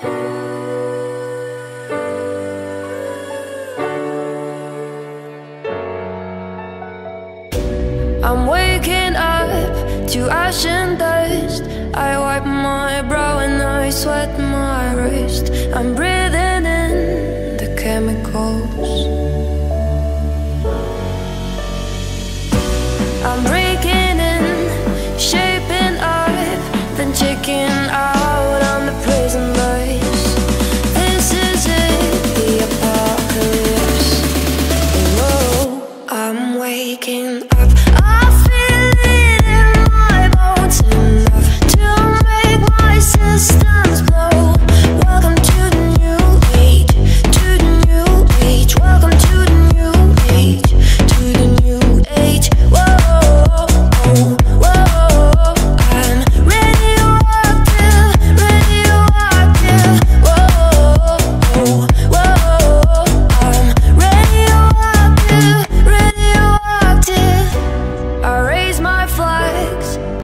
I'm waking up to ash and dust I wipe my brow and I sweat my wrist. I'm breathing in the chemicals. I'm breathing